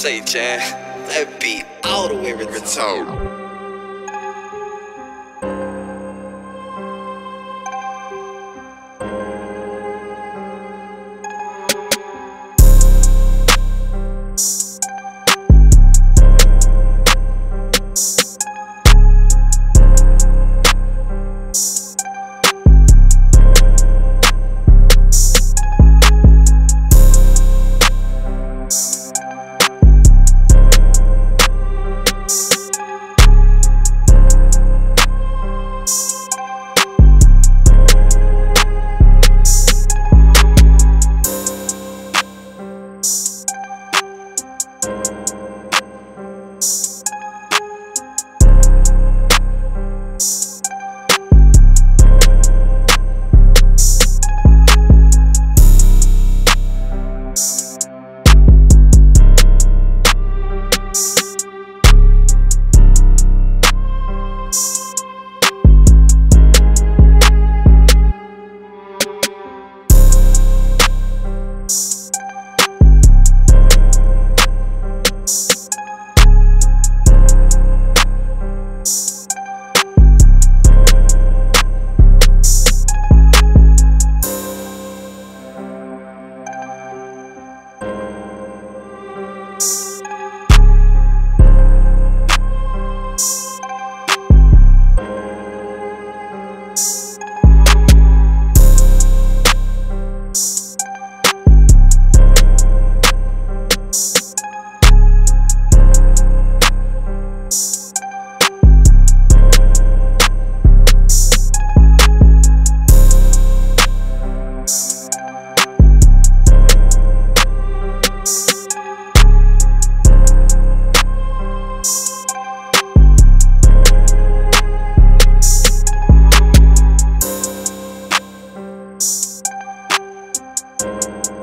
say, Jan, that beat all the way retarded. Thanks. You